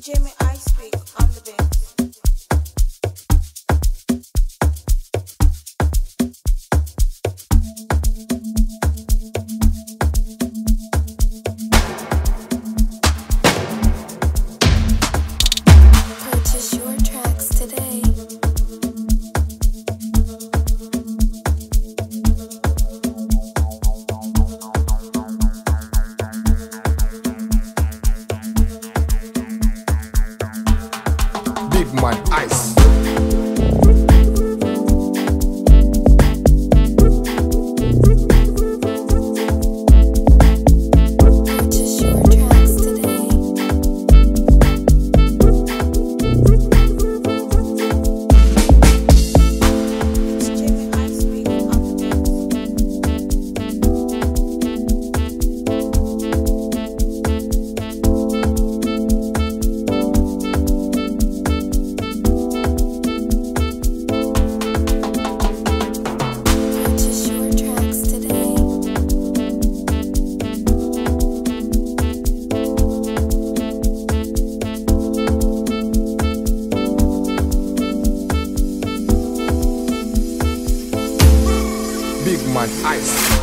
Jamie speak on the beat. with my eyes. My man ice.